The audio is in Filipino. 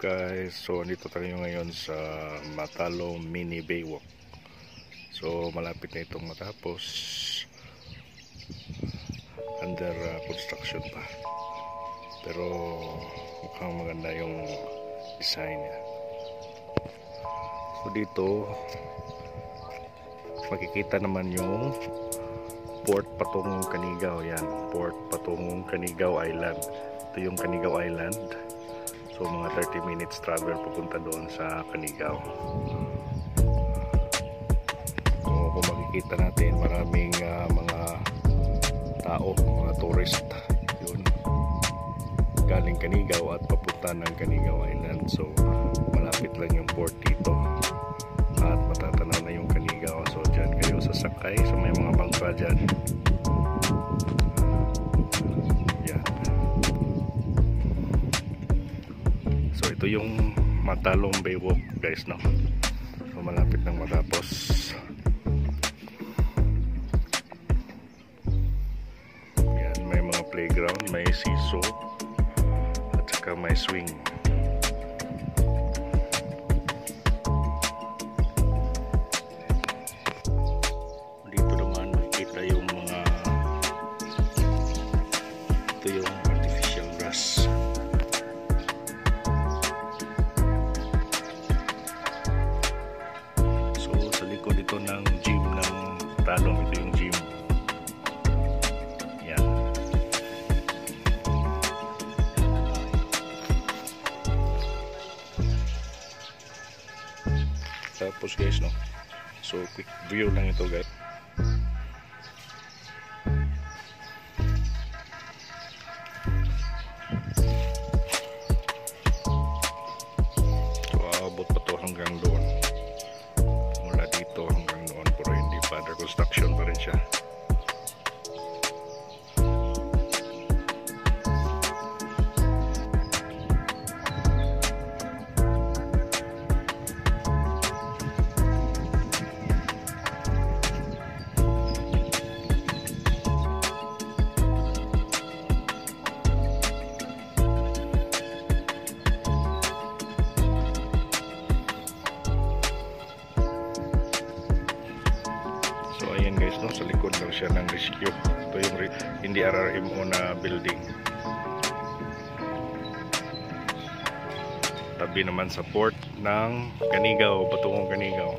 So, dito tayo ngayon sa Matalo Mini Baywalk. So, malapit na itong matapos. Under uh, construction pa. Pero, mukhang maganda yung design niya. So, dito, makikita naman yung port patungong Kanigaw. Yan, port patungong Kanigaw Island. Ito yung Kanigaw Island. So mga 30 minutes travel papunta doon sa Kanigaw. So kung makikita natin maraming uh, mga tao, mga tourist yun galing Kanigaw at papunta ng Kanigaw Island. So malapit lang yung port dito at matatanaw na yung Kanigaw. So dyan kayo sasakay sa may mga bangka dyan. Ito yung Matalong Baywalk guys no. So malapit nang matapos. Yan, may mga playground, may seesaw at saka may swing. Talong ito yung gym. Yan. Tapos guys no. So quick view lang ito guys. So aabot pa to hanggang doon So ayan guys no, sa likod lang siya ng rescue. Ito yung hindi RRMO na building. Tabi naman sa port ng Kanigaw, patungong Kanigaw.